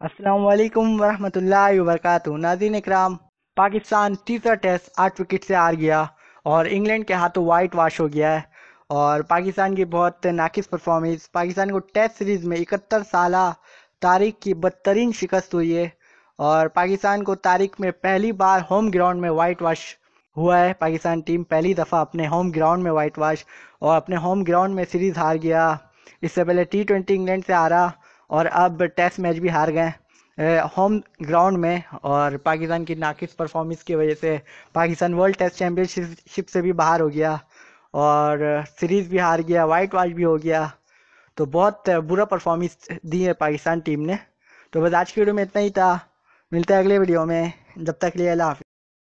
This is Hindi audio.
अस्सलाम वालेकुम वरहमतुल्लाहि वबरकातुहू नाज़रीन इकराम, पाकिस्तान तीसरा टेस्ट आठ विकेट से हार गया और इंग्लैंड के हाथों वाइट वाश हो गया है। और पाकिस्तान की बहुत नाकिस परफॉर्मेंस पाकिस्तान को टेस्ट सीरीज़ में इकहत्तर साल तारीख की बदतरीन शिकस्त हुई है और पाकिस्तान को तारीख में पहली बार होम ग्राउंड में वाइट वाश हुआ है। पाकिस्तान टीम पहली दफ़ा अपने होम ग्राउंड में वाइट वाश और अपने होम ग्राउंड में सीरीज़ हार गया। इससे पहले टी ट्वेंटी इंग्लैंड से हारा और अब टेस्ट मैच भी हार गए होम ग्राउंड में और पाकिस्तान की नाकिस परफॉर्मेंस की वजह से पाकिस्तान वर्ल्ड टेस्ट चैम्पियनशिप से भी बाहर हो गया और सीरीज़ भी हार गया वाइट वाश भी हो गया। तो बहुत बुरा परफॉर्मेंस दी है पाकिस्तान टीम ने। तो बस आज की वीडियो में इतना ही था। मिलते हैं अगले वीडियो में। जब तक लिए अल्लाह